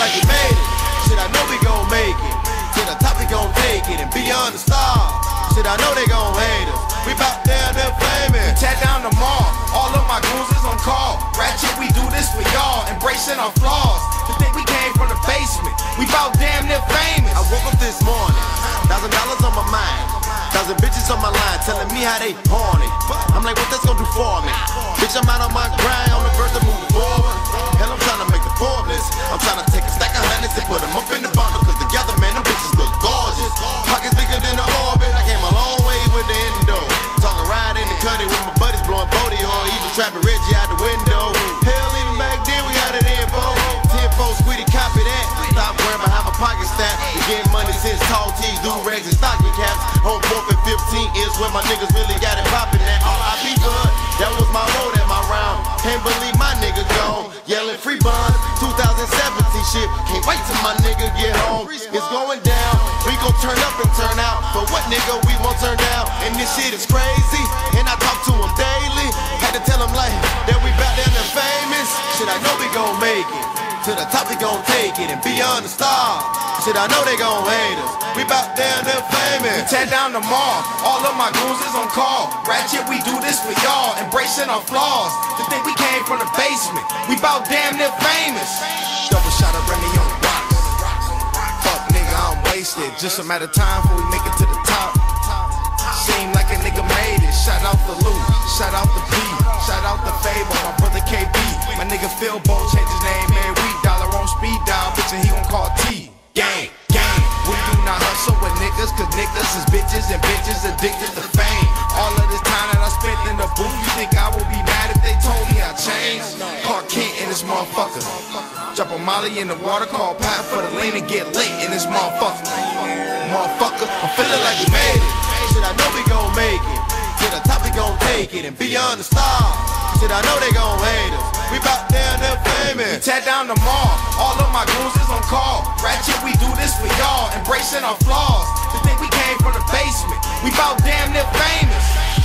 like we made it. Shit, I know we gon' make it. To the top, we gon' take it and beyond the stars. Shit, I know they gon' hate us. We bout down there famous. Tear down the mall. All of my goons is on call. Ratchet, we do this for y'all. Embracing our flaws. To think we came from the basement. We bout damn near famous. I woke up this morning, thousand dollars on my mind. Thousand bitches on my line telling me how they horny. I'm like, what that's gonna do for me? Bitch, I'm out on put them up in the bundle. Cause together, man, them bitches look gorgeous. Pockets bigger than the orbit. I came a long way with the endo. Talking ride in the cutty with my buddies blowing Bodie or even trapping Reggie out the window. Hell, even back then we had it in, bro. 10 4 squiddy, copy that. Stop about how my pocket stack. We getting money since tall tees, do rags and stocking caps. On 4th and 15 is where my niggas really got it poppin' at. R.I.P. Bud, that was my road at my round. Can't believe my nigga gone. Yelling free bond, my nigga get home. It's going down. We gon' turn up and turn out. But what nigga we won't turn down? And this shit is crazy. And I talk to him daily. Had to tell him like that we bout down there famous. Shit, I know we gon' make it. To the top, we gon' take it and beyond the stars. Shit, I know they gon' hate us. We bout down there famous. Tear down the mall. All of my goons is on call. Ratchet, we do this for y'all. Embracing our flaws. To think we came from the basement. We bout damn near famous. Just a matter of time before we make it to the top. Seem like a nigga made it. Shout out the loot, shout out the P, shout out the Fable, my brother KB. My nigga Phil Bo changed his name every week. Dollar on speed dial, bitch, and he gon' call T. Gang, gang. We do not hustle with niggas, cause niggas is bitches and bitches addicted to Drop a molly in the water, call Pat for the lane and get lit in this motherfucker. Motherfucker, I'm feeling like we made it. Shit, I know we gon' make it. To the top, we gon' take it and beyond the stars. Shit, I know they gon' hate us. We bout down there famous. Tear down the mall. All of my goons is on call. Ratchet, we do this for y'all. Embracing our flaws. To think we came from the basement. We bout damn near famous.